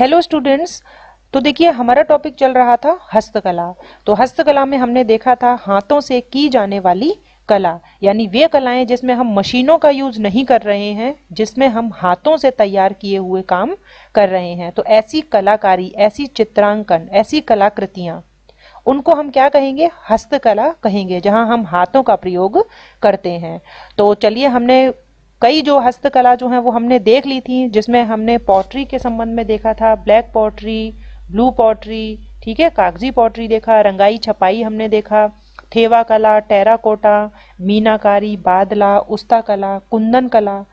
Hello students तो देखिए, हमारा टॉपिक चल रहा था हस्तकला। तो हस्तकला में हमने देखा था हाथों से की जाने वाली कला, यानी वे कलाएँ जिसमें हम मशीनों का यूज़ नहीं कर रहे हैं, जिसमें हम हाथों से तैयार किए हुए काम कर रहे हैं। तो ऐसी कलाकारी, ऐसी चित्रांकन, ऐसी कलाकृतियाँ, उनको हम क्या कहेंगे? हस्तकला कहेंगे, जहाँ हम हाथों का प्रयोग करते हैं। तो चलिए, हमने कई जो हस्तकला जो है वो हमने देख ली थी, जिसमें हमने पॉटरी के संबंध में देखा था ब्लैक पॉटरी ब्लू पॉटरी ठीक है, कागज़ी पॉटरी देखा, रंगाई छपाई हमने देखा, थेवा कला, टेराकोटा, मीनाकारी, बादला, उस्ता कला, कुंदन कला,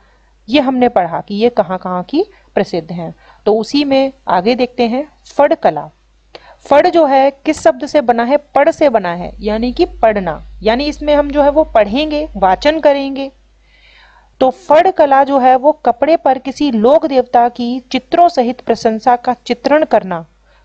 ये हमने पढ़ा कि ये कहाँ कहाँ की प्रसिद्ध हैं। तो उसी में आगे देखते हैं, फड़ कला। फड़ जो है, किस शब्द से बना है? पढ़ से बना है, यानी कि पढ़ना। यानी इसमें हम जो है वो पढ़ेंगे, वाचन करेंगे तो फड़ कला जो है वो कपड़े पर किसी लोक देवता की चित्रों सहित प्रशंसा का चित्रण करना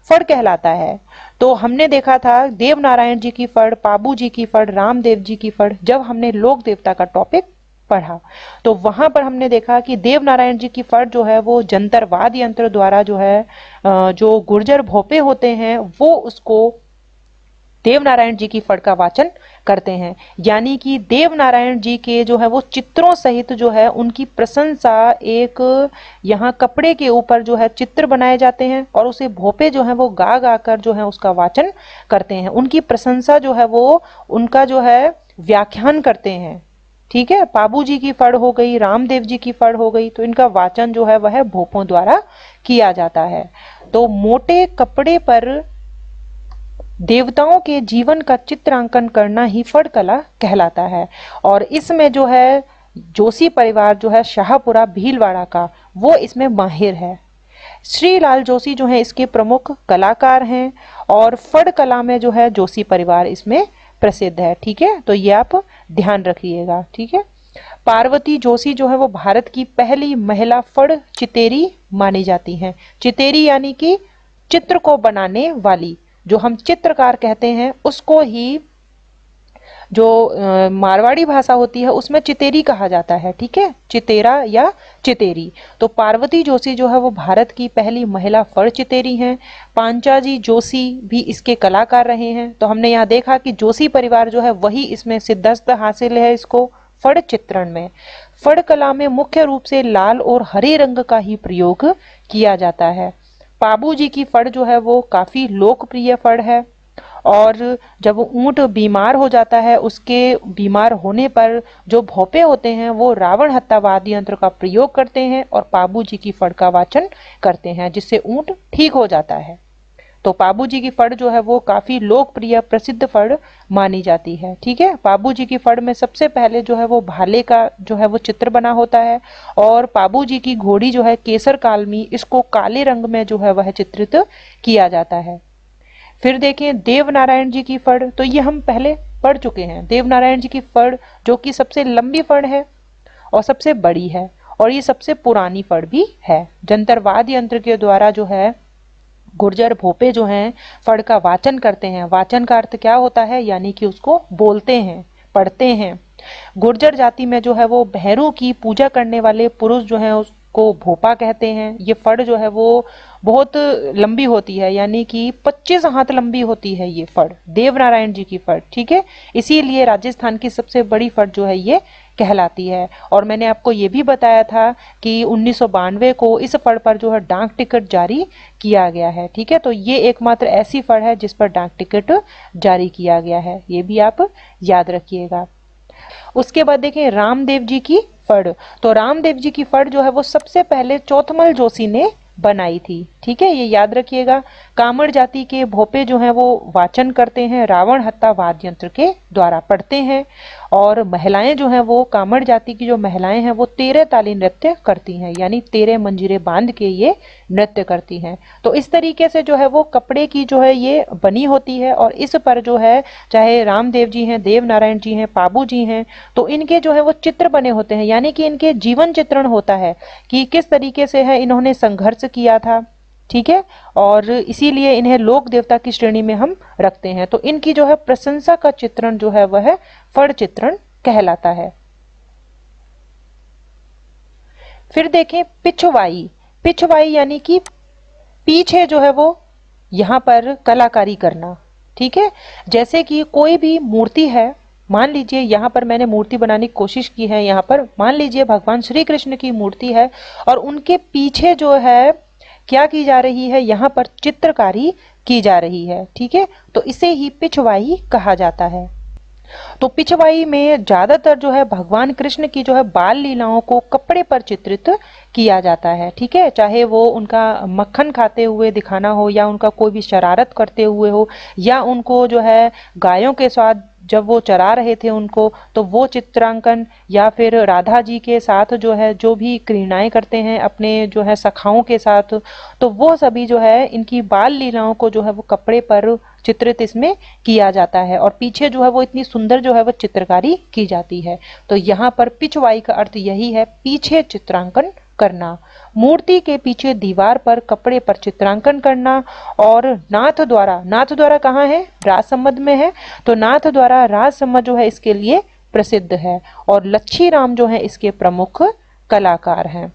फड़ कहलाता है। तो हमने देखा था देव नारायण जी की फड़ पाबू जी की फड़, रामदेव जी की फड़, जब हमने लोक देवता का टॉपिक पढ़ा तो वहाँ पर हमने देखा कि देव नारायण जी की फड़ जो है वो जंतरवाद यंत्र द्वारा जो है जो गुर्जर भोपे होते हैं, वो उसको देव नारायण जी की फड़ का वाचन करते हैं। यानी कि देव नारायण जी के जो है वो चित्रों सहित जो है उनकी प्रशंसा एक यहाँ कपड़े के ऊपर जो है चित्र बनाए जाते हैं और उसे भोपे जो है वो गा गा कर जो है उसका वाचन करते हैं। उनकी प्रशंसा जो है वो उनका जो है व्याख्यान करते हैं। ठीक है? बाबू जी की फड़ हो गई, रामदेव जी की फड़ हो गई तो इनका वाचन जो है वह भोपों द्वारा किया जाता है। तो मोटे कपड़े पर देवताओं के जीवन का चित्रांकन करना ही फड़ कला कहलाता है। और इसमें जो है, जोशी परिवार जो है, शाहपुरा, भीलवाड़ा का, वो इसमें माहिर है। श्री लाल जोशी जो है, इसके प्रमुख कलाकार हैं और फड़ कला में जो है, जोशी परिवार इसमें प्रसिद्ध है। ठीक है? तो ये आप ध्यान रखिएगा। ठीक है? पार्वती जोशी जो है, वो भारत की पहली महिला फड़ चितेरी मानी जाती हैं। चितेरी यानी कि चित्र को बनाने वाली। जो हम चित्रकार कहते हैं, उसको ही जो मारवाड़ी भाषा होती है, उसमें चितेरी कहा जाता है, ठीक है? चितेरा या चितेरी। तो पार्वती जोशी जो है, वो भारत की पहली महिला फड़ चितेरी हैं। पांचाजी जोशी भी इसके कलाकार रहे हैं। तो हमने यहाँ देखा कि जोशी परिवार जो है, वही इसमें सिद्धस्त हासिल है इसको, फड़ चित्रण में। फड़ कला में मुख्य रूप से लाल और हरे रंग का ही प्रयोग किया जाता है। पाबू जी की फड़ जो है वो काफ़ी लोकप्रिय फड़ है। और जब ऊँट बीमार हो जाता है, उसके बीमार होने पर जो भोपे होते हैं, वो रावण हत्यावाद यंत्र का प्रयोग करते हैं और पाबू जी की फड़ का वाचन करते हैं, जिससे ऊँट ठीक हो जाता है। तो पाबू जी की फड़ जो है वो काफ़ी लोकप्रिय प्रसिद्ध फड़ मानी जाती है, ठीक है? पाबू जी की फड़ में सबसे पहले जो है वो भाले का जो है वो चित्र बना होता है और पाबू जी की घोड़ी जो है केसर कालमी, इसको काले रंग में जो है वह चित्रित किया जाता है। फिर देखें देव नारायण जी की फड़ तो ये हम पहले पढ़ चुके हैं। देव नारायण जी की फड़ जो कि सबसे लंबी फड़ है और सबसे बड़ी है और ये सबसे पुरानी फड़ भी है। जंतरवाद यंत्र के द्वारा जो है गुर्जर भोपे जो हैं, फड़ का वाचन करते हैं। वाचन का अर्थ क्या होता है? यानी कि उसको बोलते हैं, पढ़ते हैं। गुर्जर जाति में जो है, वो भैरों की पूजा करने वाले पुरुष जो है उसको भोपा कहते हैं। ये फड़ जो है वो बहुत लंबी होती है, यानी कि 25 हाथ लंबी होती है ये फड़ देव नारायण जी की फड़, ठीक है? इसीलिए राजस्थान की सबसे बड़ी फड़ जो है ये कहलाती है। और मैंने आपको ये भी बताया था कि उन्नीस सौ बानवे को इस फड़ पर जो है डाक टिकट जारी किया गया है, ठीक है? तो ये एकमात्र ऐसी फड़ है जिस पर डाक टिकट जारी किया गया है। ये भी आप याद रखिएगा। उसके बाद देखें रामदेव जी की फड़। तो रामदेव जी की फड़ जो है वो सबसे पहले चौथमल जोशी ने बनाई थी। ठीक है, ये याद रखिएगा। कामड़ जाति के भोपे जो है वो वाचन करते हैं, रावण हत्ता वाद्य यंत्र के द्वारा पढ़ते हैं और महिलाएँ जो हैं वो कामड़ जाति की जो महिलाएँ हैं वो तेरह ताली नृत्य करती हैं, यानी तेरह मंजिरे बाँध के ये नृत्य करती हैं। तो इस तरीके से जो है वो कपड़े की जो है ये बनी होती है और इस पर जो है चाहे रामदेव जी हैं देव नारायण जी हैं पाबू जी हैं तो इनके जो है वो चित्र बने होते हैं, यानी कि इनके जीवन चित्रण होता है कि किस तरीके से है, इन्होंने संघर्ष किया था। ठीक है? और इसीलिए इन्हें लोक देवता की श्रेणी में हम रखते हैं। तो इनकी जो है प्रशंसा का चित्रण जो है, वह फड़ चित्रण कहलाता है। फिर देखें पिछवाई। पिछवाई यानी कि पीछे जो है वो यहाँ पर कलाकारी करना, ठीक है? जैसे कि कोई भी मूर्ति है, मान लीजिए यहाँ पर मैंने मूर्ति बनाने की कोशिश की है, यहाँ पर मान लीजिए भगवान श्री कृष्ण की मूर्ति है, और उनके पीछे जो है क्या की जा रही है? यहाँ पर चित्रकारी की जा रही है, ठीक है? तो इसे ही पिछवाई कहा जाता है। तो पिछवाई में ज़्यादातर जो है भगवान कृष्ण की जो है बाल लीलाओं को कपड़े पर चित्रित किया जाता है, ठीक है? चाहे वो उनका मक्खन खाते हुए दिखाना हो या उनका कोई भी शरारत करते हुए हो या उनको जो है गायों के साथ जब वो चरा रहे थे उनको तो वो चित्रांकन या फिर राधा जी के साथ जो है, जो भी क्रीड़ाएँ करते हैं, अपने जो है सखाओं के साथ तो वो सभी जो है, इनकी बाल लीलाओं को जो है, वो कपड़े पर चित्रित इसमें किया जाता है और पीछे जो है, वो इतनी सुंदर जो है, वो चित्रकारी की जाती है। तो यहाँ पर पिछवाई का अर्थ यही है, पीछे चित्रांकन करना, मूर्ति के पीछे दीवार पर कपड़े पर चित्रांकन करना, और नाथ द्वारा नाथ द्वारा कहाँ है? राजसम्मद में है। तो नाथ द्वारा राजसम्मद जो है इसके लिए प्रसिद्ध है, और लच्छी राम जो है इसके प्रमुख कलाकार हैं।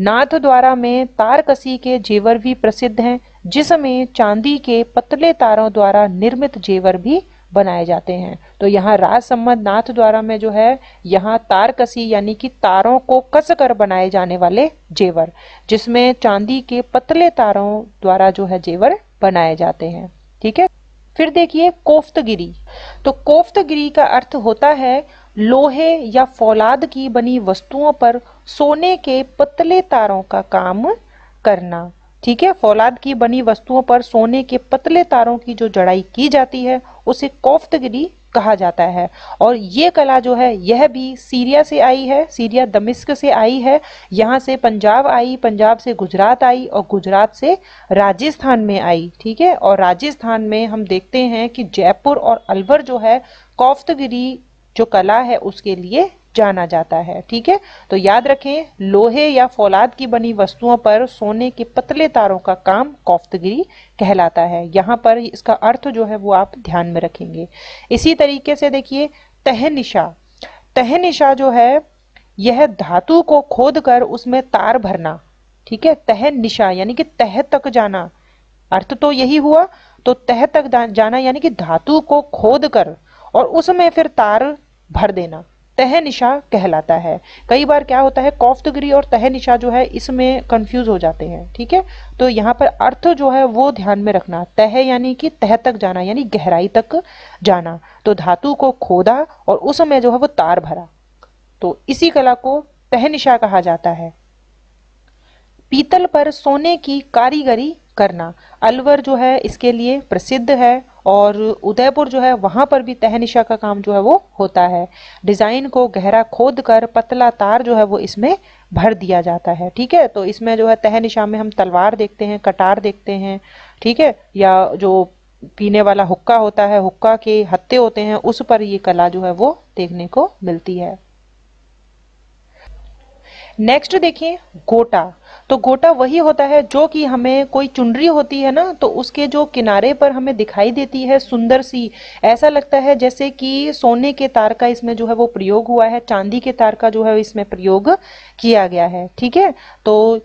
नाथ द्वारा में तारकसी के जेवर भी प्रसिद्ध हैं, जिसमें चांदी के पतले तारों द्वारा निर्मित जेवर भी बनाए जाते हैं। तो यहाँ राज सम्मत नाथ द्वारा में जो है, यहाँ तार कसी यानी कि तारों को कस कर बनाए जाने वाले जेवर, जिसमें चांदी के पतले तारों द्वारा जो है जेवर बनाए जाते हैं। ठीक है? फिर देखिए कोफ्तगिरी। तो कोफ्तगिरी का अर्थ होता है, लोहे या फौलाद की बनी वस्तुओं पर सोने के पतले तारों का काम करना। ठीक है? फौलाद की बनी वस्तुओं पर सोने के पतले तारों की जो जड़ाई की जाती है, उसे कोफ्तगिरी कहा जाता है। और ये कला जो है, यह भी सीरिया से आई है, सीरिया दमिश्क से आई है। यहाँ से पंजाब आई, पंजाब से गुजरात आई और गुजरात से राजस्थान में आई, ठीक है? और राजस्थान में हम देखते हैं कि जयपुर और अलवर जो है, कोफ्तगिरी जो कला है, उसके लिए जाना जाता है, ठीक है? तो याद रखें, लोहे या फौलाद की बनी वस्तुओं पर सोने के पतले तारों का काम कोफ्तगिरी कहलाता है। यहाँ पर इसका अर्थ जो है वो आप ध्यान में रखेंगे। इसी तरीके से देखिए, तहनिशा। तहनिशा जो है, यह धातु को खोद कर उसमें तार भरना, ठीक है? तह निशा यानी कि तह तक जाना। अर्थ तो यही हुआ तो तह तक जाना, यानी कि धातु को खोद कर और उसमें फिर तार भर देना। तह निशा कहलाता है। कई बार क्या होता है कौफ्तगिरी और तह निशा जो है, इसमें कंफ्यूज हो जाते हैं, ठीक है? तो यहाँ पर अर्थ जो है, वो ध्यान में रखना। तह यानी कि तह तक जाना, यानी गहराई तक जाना। तो धातु को खोदा और उसमें जो है, वो तार भरा। तो इसी कला को तह निशा कहा जाता है। पीतल पर सोने की कारीगरी करना। अलवर जो है, इसके लिए प्रसिद्ध है और उदयपुर जो है, वहाँ पर भी तहनिशा का काम जो है, वो होता है। डिज़ाइन को गहरा खोद कर पतला तार जो है, वो इसमें भर दिया जाता है, ठीक है? तो इसमें जो है, तहनिशा में हम तलवार देखते हैं, कटार देखते हैं, ठीक है? या जो पीने वाला हुक्का होता है, हुक्का के हत्ते होते हैं, उस पर ये कला जो है, वो देखने को मिलती है। नेक्स्ट देखिए, गोटा। तो गोटा वही होता है जो कि हमें कोई चुनरी होती है ना तो उसके जो किनारे पर हमें दिखाई देती है सुंदर सी। ऐसा लगता है जैसे कि सोने के तार का इसमें जो है वो प्रयोग हुआ है, चांदी के तार का जो है इसमें प्रयोग किया गया है, ठीक है? तो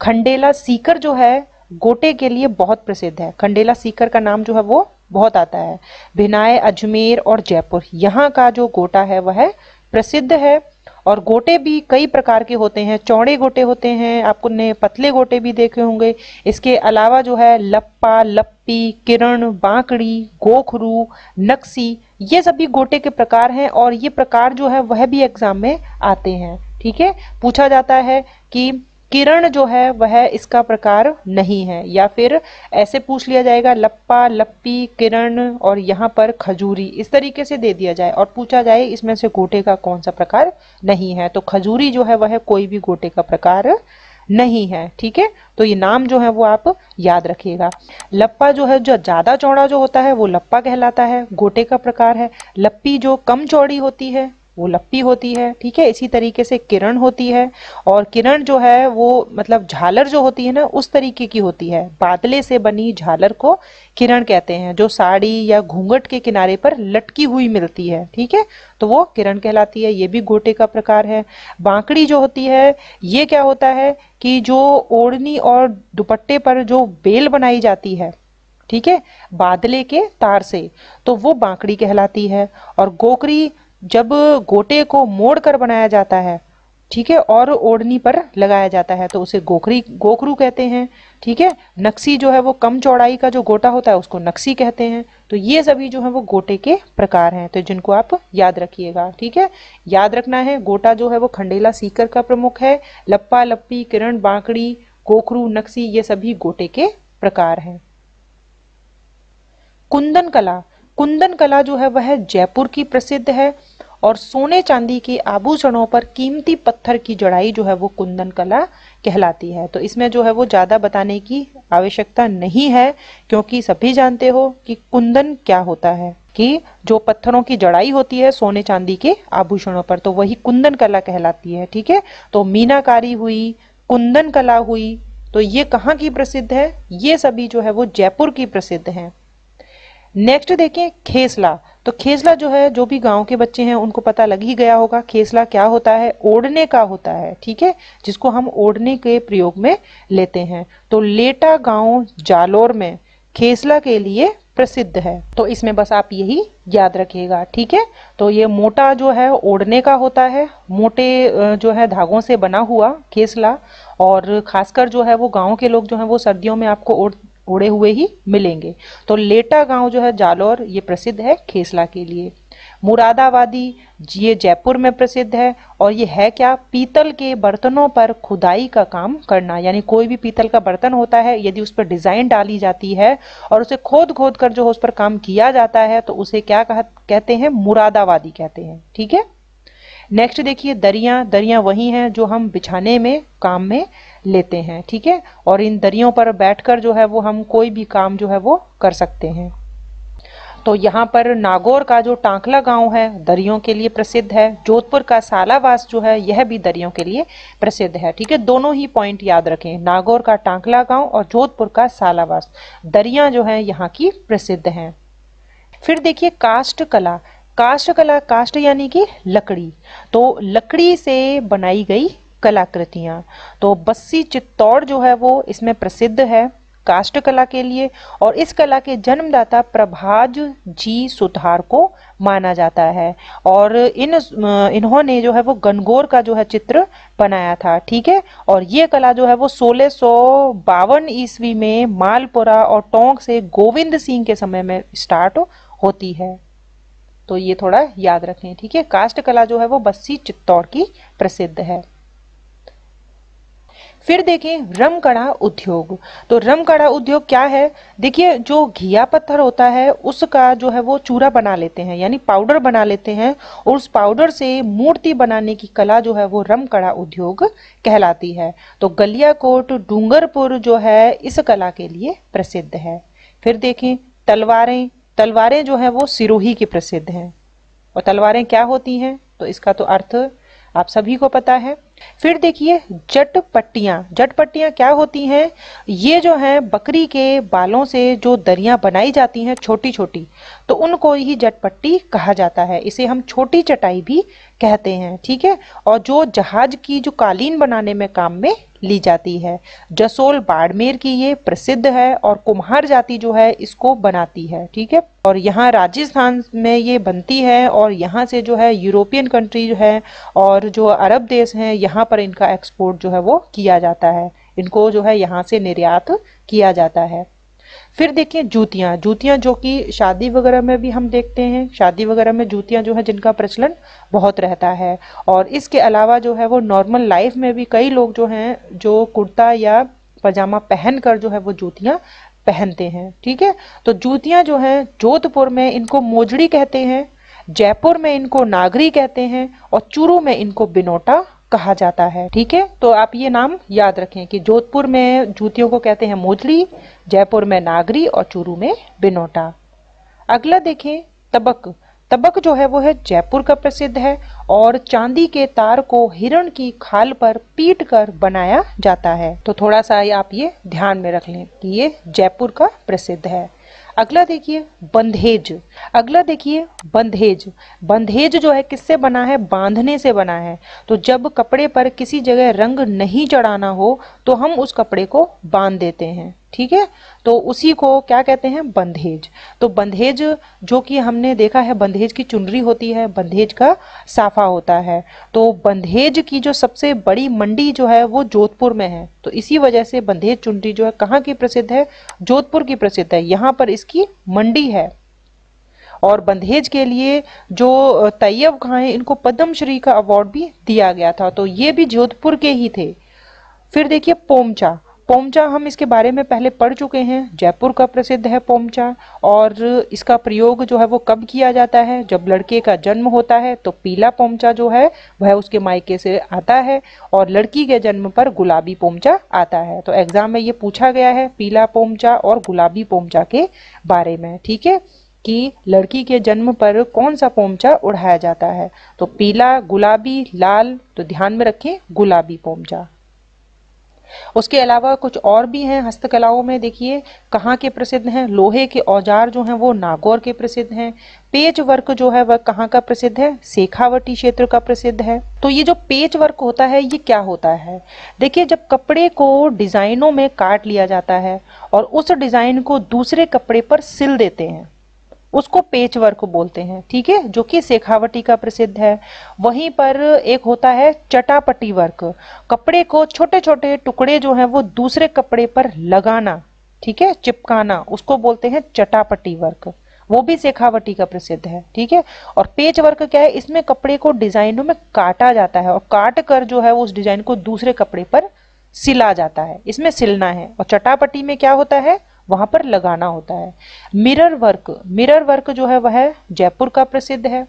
खंडेला सीकर जो है, गोटे के लिए बहुत प्रसिद्ध है। खंडेला सीकर का नाम जो है वो बहुत आता है। भिनाए अजमेर और जयपुर। यहाँ का जो गोटा है, वह प्रसिद्ध है। और गोटे भी कई प्रकार के होते हैं, चौड़े गोटे होते हैं आपको ने पतले गोटे भी देखे होंगे। इसके अलावा जो है, लप्पा, लप्पी, किरण, बांकड़ी, गोखरू, नक्सी, ये सभी गोटे के प्रकार हैं और ये प्रकार जो है, वह भी एग्ज़ाम में आते हैं। ठीक है? पूछा जाता है कि किरण जो है, वह इसका प्रकार नहीं है। या फिर ऐसे पूछ लिया जाएगा, लप्पा, लप्पी, किरण और यहाँ पर खजूरी। इस तरीके से दे दिया जाए और पूछा जाए, इसमें से गोटे का कौन सा प्रकार नहीं है? तो खजूरी जो है, वह कोई भी गोटे का प्रकार नहीं है, ठीक है? तो ये नाम जो है, वो आप याद रखिएगा। लप्पा जो है, जो ज़्यादा चौड़ा जो होता है, वो लप्पा कहलाता है, गोटे का प्रकार है। लप्पी जो कम चौड़ी होती है वो लप्पी होती है, ठीक है? इसी तरीके से किरण होती है और किरण जो है वो मतलब झालर जो होती है ना, उस तरीके की होती है। बादले से बनी झालर को किरण कहते हैं, जो साड़ी या घूंघट के किनारे पर लटकी हुई मिलती है, ठीक है? तो वो किरण कहलाती है, ये भी गोटे का प्रकार है। बांकड़ी जो होती है, ये क्या होता है कि जो ओढ़नी और दुपट्टे पर जो बेल बनाई जाती है, ठीक है? बादले के तार से तो वो बांकड़ी कहलाती है और गोकरी जब गोटे को मोड़ कर बनाया जाता है, ठीक है, और ओढ़नी पर लगाया जाता है तो उसे गोखरी, गोखरू कहते हैं, ठीक है। नक्सी जो है वो कम चौड़ाई का जो गोटा होता है, उसको नक्सी कहते हैं। तो ये सभी जो है वो गोटे के प्रकार हैं तो जिनको आप याद रखिएगा, ठीक है। याद रखना है, गोटा जो है वो खंडेला सीकर का प्रमुख है, लप्पा, लप्पी, किरण, बांकड़ी, गोखरू, नक्सी, ये सभी गोटे के प्रकार हैं। कुंदन कला कुंदन कला जो है वह जयपुर की प्रसिद्ध है और सोने चांदी के आभूषणों पर कीमती पत्थर की जड़ाई जो है वो कुंदन कला कहलाती है। तो इसमें जो है वो ज़्यादा बताने की आवश्यकता नहीं है, क्योंकि सभी जानते हो कि कुंदन क्या होता है, कि जो पत्थरों की जड़ाई होती है सोने चांदी के आभूषणों पर तो वही कुंदन कला कहलाती है, ठीक है? तो मीनाकारी हुई, कुंदन कला हुई तो ये कहाँ की प्रसिद्ध है? ये सभी जो है वो जयपुर की प्रसिद्ध है। नेक्स्ट देखें, खेसला। तो खेसला जो है, जो भी गाँव के बच्चे हैं, उनको पता लग ही गया होगा खेसला क्या होता है, ओढ़ने का होता है, ठीक है? जिसको हम ओढ़ने के प्रयोग में लेते हैं। तो लेटा गाँव जालोर में खेसला के लिए प्रसिद्ध है। तो इसमें बस आप यही याद रखिएगा, ठीक है? तो ये मोटा जो है, ओढ़ने का होता है, मोटे जो है, धागों से बना हुआ खेसला। और खासकर जो है, वो गाँव के लोग जो है, वो सर्दियों में आपको ओढ़ उड़े हुए ही मिलेंगे। तो लेटा गाँव जो है जालौर ये प्रसिद्ध है खेसला के लिए। मुरादाबादी ये जयपुर में प्रसिद्ध है। और ये है क्या? पीतल के बर्तनों पर खुदाई का काम करना। यानी कोई भी पीतल का बर्तन होता है यदि उस पर डिज़ाइन डाली जाती है और उसे खोद खोद कर जो उस पर काम किया जाता है तो उसे क्या कह, कहते हैं? मुरादाबादी कहते हैं। ठीक है? नेक्स्ट देखिए दरिया। दरिया वही हैं जो हम बिछाने में काम में लेते हैं, ठीक है? और इन दरियों पर बैठकर जो है वो हम कोई भी काम जो है वो कर सकते हैं। तो यहाँ पर नागौर का जो टांकला गाँव है, दरियों के लिए प्रसिद्ध है। जोधपुर का सालावास जो है, यह भी दरियों के लिए प्रसिद्ध है, ठीक है? दोनों ही पॉइंट याद रखें, नागौर का टांकला गाँव और जोधपुर का सालावास। दरिया जो है, यहाँ की प्रसिद्ध हैं। फिर देखिए कास्ट कला काष्ट कला काष्ट यानी कि लकड़ी। तो लकड़ी से बनाई गई कलाकृतियाँ। तो बस्सी चित्तौड़ जो है वो इसमें प्रसिद्ध है काष्ट कला के लिए और इस कला के जन्मदाता प्रभाज जी सुधार को माना जाता है। और इन, इन्होंने जो है वो गनगोर का जो है चित्र बनाया था, ठीक है? और ये कला जो है वो सोलह सौ बावन ईस्वी में मालपुरा और टोंक से गोविंद सिंह के समय में स्टार्ट होती है। तो ये थोड़ा याद रखें, ठीक है? कास्ट कला जो है वो बस्सी चित्तौड़ की प्रसिद्ध है। फिर देखें रमकड़ा उद्योग। तो रमकड़ा उद्योग क्या है? देखिए, जो घिया पत्थर होता है, उसका जो है वो चूरा बना लेते हैं, यानी पाउडर बना लेते हैं, और उस पाउडर से मूर्ति बनाने की कला जो है वो रमकड़ा उद्योग कहलाती है। तो गलियाकोट, डूंगरपुर जो है, इस कला के लिए प्रसिद्ध है। फिर देखें, तलवारें तलवारें जो है वो सिरोही की प्रसिद्ध हैं। और तलवारें क्या होती हैं? तो इसका तो अर्थ आप सभी को पता है फिर देखिए जट पट्टियाँ जट पट्टियाँ क्या होती हैं? ये जो है, बकरी के बालों से जो दरियाँ बनाई जाती हैं छोटी छोटी तो उनको ही जट पट्टी कहा जाता है। इसे हम छोटी चटाई भी कहते हैं, ठीक है? और जो जहाज़ की जो कालीन बनाने में काम में ली जाती है, जसोल बाड़मेर की ये प्रसिद्ध है और कुम्हार जाति जो है, इसको बनाती है, ठीक है? और यहाँ राजस्थान में ये बनती है और यहाँ से जो है यूरोपियन कंट्री जो है और जो अरब देश हैं, यहाँ पर इनका एक्सपोर्ट जो है वो किया जाता है। इनको जो है यहाँ से निर्यात किया जाता है। फिर देखिए जूतियाँ। जूतियाँ जो कि शादी वगैरह में भी हम देखते हैं। शादी वगैरह में जूतियाँ जो है जिनका प्रचलन बहुत रहता है। और इसके अलावा जो है वो नॉर्मल लाइफ में भी कई लोग जो हैं, जो कुर्ता या पजामा पहन कर जो है वो जूतियाँ पहनते हैं, ठीक है? तो जूतियाँ जो हैं, जोधपुर में इनको मोजड़ी कहते हैं, जयपुर में इनको नागरी कहते हैं और चूरू में इनको बिनोटा कहा जाता है, ठीक है? तो आप ये नाम याद रखें कि जोधपुर में जूतियों को कहते हैं मोजड़ी, जयपुर में नागरी और चूरू में बिनोटा। अगला देखें, तबक। तबक जो है वो है जयपुर का प्रसिद्ध है और चांदी के तार को हिरण की खाल पर पीट कर बनाया जाता है। तो थोड़ा सा आप ये ध्यान में रख लें कि ये जयपुर का प्रसिद्ध है। अगला देखिए, बंधेज। अगला देखिए, बंधेज। बंधेज जो है किससे बना है? बांधने से बना है। तो जब कपड़े पर किसी जगह रंग नहीं चढ़ाना हो तो हम उस कपड़े को बाँध देते हैं। ठीक है? तो उसी को क्या कहते हैं? बंधेज। तो बंधेज जो कि हमने देखा है, बंधेज की चुनरी होती है, बंधेज का साफा होता है। तो बंधेज की जो सबसे बड़ी मंडी जो है, वो जोधपुर में है। तो इसी वजह से बंधेज चुनरी जो है, कहाँ की प्रसिद्ध है? जोधपुर की प्रसिद्ध है। यहाँ पर इसकी मंडी है। और बंधेज के लिए जो तैयब खां हैं इनको पद्मश्री का अवार्ड भी दिया गया था। तो ये भी जोधपुर के ही थे। फिर देखिए, पोमचा। पोमचा हम इसके बारे में पहले पढ़ चुके हैं। जयपुर का प्रसिद्ध है पोमचा और इसका प्रयोग जो है वो कब किया जाता है? जब लड़के का जन्म होता है तो पीला पोमचा जो है, वह उसके मायके से आता है और लड़की के जन्म पर गुलाबी पोमचा आता है। तो एग्ज़ाम में ये पूछा गया है पीला पोमचा और गुलाबी पोमचा के बारे में, ठीक है? कि लड़की के जन्म पर कौन सा पोमचा उड़ाया जाता है? तो पीला, गुलाबी, लाल तो ध्यान में रखें गुलाबी पोमचा। उसके अलावा कुछ और भी हैं हस्तकलाओं में, देखिए, कहाँ के प्रसिद्ध हैं? लोहे के औज़ार जो हैं, वो नागौर के प्रसिद्ध हैं। पेच वर्क जो है, वह कहाँ का प्रसिद्ध है? शेखावटी क्षेत्र का प्रसिद्ध है। तो ये जो पेच वर्क होता है, ये क्या होता है? देखिए, जब कपड़े को डिजाइनों में काट लिया जाता है और उस डिज़ाइन को दूसरे कपड़े पर सिल देते हैं उसको पेच वर्क बोलते हैं, ठीक है? जो कि शेखावटी का प्रसिद्ध है। वहीं पर एक होता है चटापटी वर्क। कपड़े को छोटे छोटे टुकड़े जो हैं, वो दूसरे कपड़े पर लगाना, ठीक है? चिपकाना, उसको बोलते हैं चटापटी वर्क। वो भी शेखावटी का प्रसिद्ध है, ठीक है? और पेच वर्क क्या है? इसमें कपड़े को डिजाइनों में काटा जाता है और काट कर जो है, वो उस डिज़ाइन को दूसरे कपड़े पर सिला जाता है। इसमें सिलना है। और चटापटी में क्या होता है? वहाँ पर लगाना होता है। मिरर वर्क मिरर वर्क जो है वह जयपुर का प्रसिद्ध है।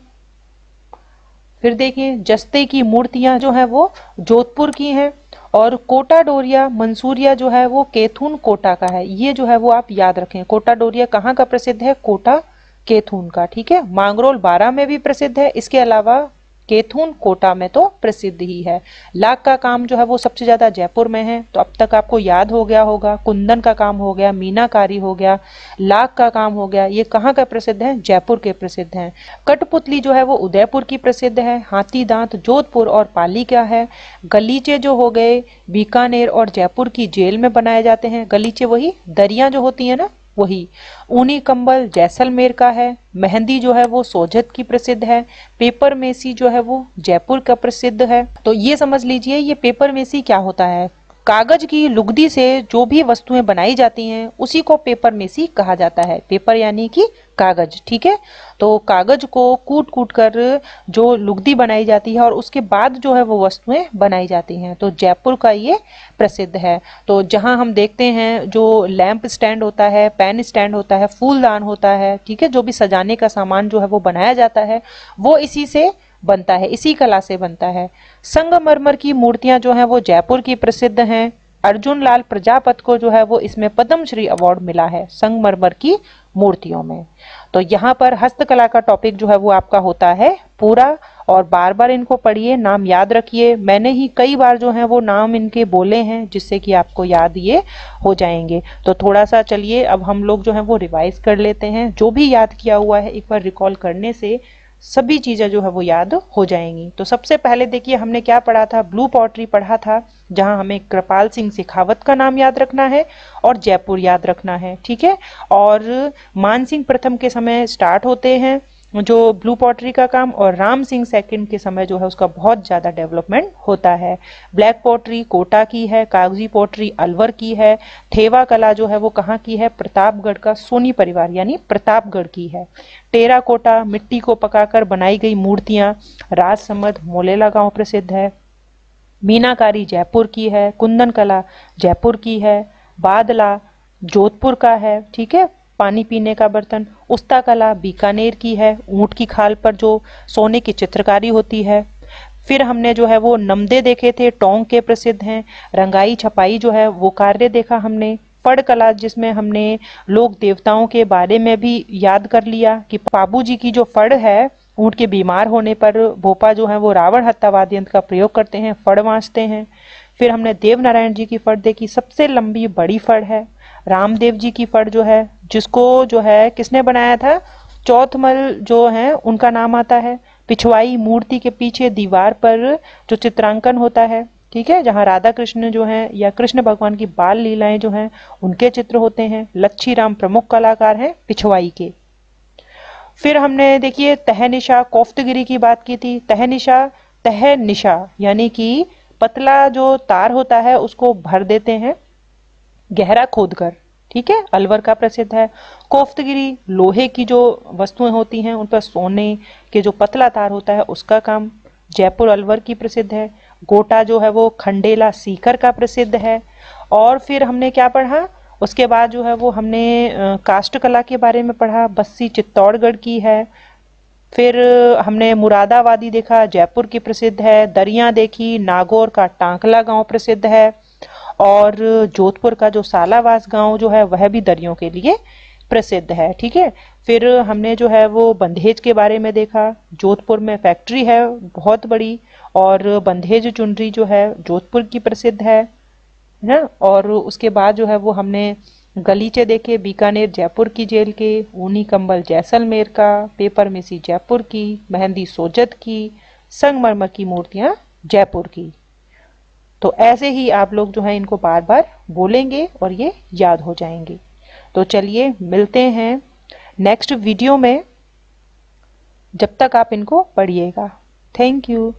फिर देखिए, जस्ते की मूर्तियाँ जो है वो जोधपुर की हैं और कोटा डोरिया, मंसूरिया जो है वो केथुन कोटा का है। ये जो है वो आप याद रखें, कोटा डोरिया कहाँ का प्रसिद्ध है? कोटा केथुन का, ठीक है? मांगरोल बारह में भी प्रसिद्ध है। इसके अलावा केथून कोटा में तो प्रसिद्ध ही है। लाख का काम जो है वो सबसे ज़्यादा जयपुर में है तो अब तक आपको याद हो गया होगा, कुंदन का काम हो गया, मीनाकारी हो गया, लाख का काम हो गया, ये कहाँ का प्रसिद्ध है? जयपुर के प्रसिद्ध है। कठपुतली जो है वो उदयपुर की प्रसिद्ध है, हाथी दांत, जोधपुर और पाली का है? गलीचे जो हो गए, बीकानेर और जयपुर की जेल में बनाए जाते हैं। गलीचे वही दरिया जो होती है ना वही। ऊनी कंबल जैसलमेर का है, मेहंदी जो है वो सोजत की प्रसिद्ध है, पेपर मेसी जो है वो जयपुर का प्रसिद्ध है। तो ये समझ लीजिए, ये पेपर मेसी क्या होता है? कागज़ की लुगदी से जो भी वस्तुएँ बनाई जाती हैं, उसी को पेपर मेसी कहा जाता है। पेपर यानी कि कागज़, ठीक है? तो कागज़ को कूट कूट कर जो लुगदी बनाई जाती है और उसके बाद जो है वो वस्तुएँ बनाई जाती हैं। तो जयपुर का ये प्रसिद्ध है। तो जहाँ हम देखते हैं, जो लैंप स्टैंड होता है, पेन स्टैंड होता है, फूलदान होता है, ठीक है? जो भी सजाने का सामान जो है वो बनाया जाता है, वो इसी से बनता है, इसी कला से बनता है। संगमरमर की मूर्तियाँ जो हैं, वो जयपुर की प्रसिद्ध हैं। अर्जुन लाल प्रजापत को जो है, वो इसमें पद्मश्री अवार्ड मिला है, संगमरमर की मूर्तियों में। तो यहाँ पर हस्तकला का टॉपिक जो है, वो आपका होता है पूरा। और बार बार इनको पढ़िए, नाम याद रखिए। मैंने ही कई बार जो है, वो नाम इनके बोले हैं, जिससे कि आपको याद ये हो जाएँगे। तो थोड़ा सा चलिए, अब हम लोग जो है, वो रिवाइज कर लेते हैं। जो भी याद किया हुआ है, एक बार रिकॉल करने से सभी चीज़ें जो है वो याद हो जाएँगी। तो सबसे पहले देखिए, हमने क्या पढ़ा था? ब्लू पॉटरी पढ़ा था, जहाँ हमें कृपाल सिंह शेखावत का नाम याद रखना है और जयपुर याद रखना है, ठीक है? और मानसिंह प्रथम के समय स्टार्ट होते हैं। जो ब्लू पॉटरी का काम और राम सिंह सेकंड के समय जो है उसका बहुत ज़्यादा डेवलपमेंट होता है। ब्लैक पॉटरी कोटा की है, कागज़ी पॉटरी अलवर की है ठेवा कला जो है वो कहाँ की है? प्रतापगढ़ का सोनी परिवार यानी प्रतापगढ़ की है। टेरा कोटा, मिट्टी को पकाकर बनाई गई मूर्तियाँ, राजसमद, मोलेला गाँव प्रसिद्ध है। मीनाकारी जयपुर की है, कुंदन कला जयपुर की है। बादला जोधपुर का है, ठीक है? पानी पीने का बर्तन, उस्ता कला बीकानेर की है, ऊँट की खाल पर जो सोने की चित्रकारी होती है। फिर हमने जो है वो नमदे देखे थे, टोंग के प्रसिद्ध हैं, रंगाई छपाई जो है वो कार्य देखा हमने, फड़ कला जिसमें हमने लोक देवताओं के बारे में भी याद कर लिया कि पाबू जी की जो फड़ है, ऊँट के बीमार होने पर भोपा जो है वो रावण हत्यावाद यंत्र का प्रयोग करते हैं, फड़ वाँचते हैं। फिर हमने देव नारायण जी की फड़ देखी, सबसे लंबी बड़ी फड़ है। रामदेव जी की फड़ जो है, जिसको जो है, किसने बनाया था? चौथमल जो है, उनका नाम आता है। पिछवाई मूर्ति के पीछे दीवार पर जो चित्रांकन होता है, ठीक है, जहाँ राधा कृष्ण जो हैं या कृष्ण भगवान की बाल लीलाएँ जो हैं, उनके चित्र होते हैं। लच्छी राम प्रमुख कलाकार हैं पिछवाई के। फिर हमने देखिए तह निशा कोफ्तगिरी की बात की थी। तह निशा तह निशा यानी कि पतला जो तार होता है, उसको भर देते हैं। गहरा खोद कर ठीक है? अलवर का प्रसिद्ध है। कोफ्तगिरी, लोहे की जो वस्तुएँ होती हैं, उन पर सोने के जो पतला तार होता है, उसका काम जयपुर अलवर की प्रसिद्ध है। गोटा जो है, वो खंडेला सीकर का प्रसिद्ध है। और फिर हमने क्या पढ़ा? उसके बाद जो है, वो हमने काष्ट कला के बारे में पढ़ा। बस्सी चित्तौड़गढ़ की है। फिर हमने मुरादाबादी देखा, जयपुर की प्रसिद्ध है। दरिया देखी, नागौर का टांकला गाँव प्रसिद्ध है। और जोधपुर का जो सालावास गाँव जो है, वह भी दरियों के लिए प्रसिद्ध है, ठीक है? फिर हमने जो है, वो बंधेज के बारे में देखा। जोधपुर में फैक्ट्री है, बहुत बड़ी, और बंधेज चुनरी जो है, जोधपुर की प्रसिद्ध है ना? और उसके बाद जो है, वो हमने गलीचे देखे, बीकानेर जयपुर की जेल के, ऊनी कंबल जैसलमेर का पेपर मिसी जयपुर की, मेहंदी सोजत की, संगमरमर की मूर्तियाँ जयपुर की। तो ऐसे ही आप लोग जो है इनको बार बार बोलेंगे और ये याद हो जाएँगे। तो चलिए मिलते हैं नेक्स्ट वीडियो में, जब तक आप इनको पढ़िएगा। Thank you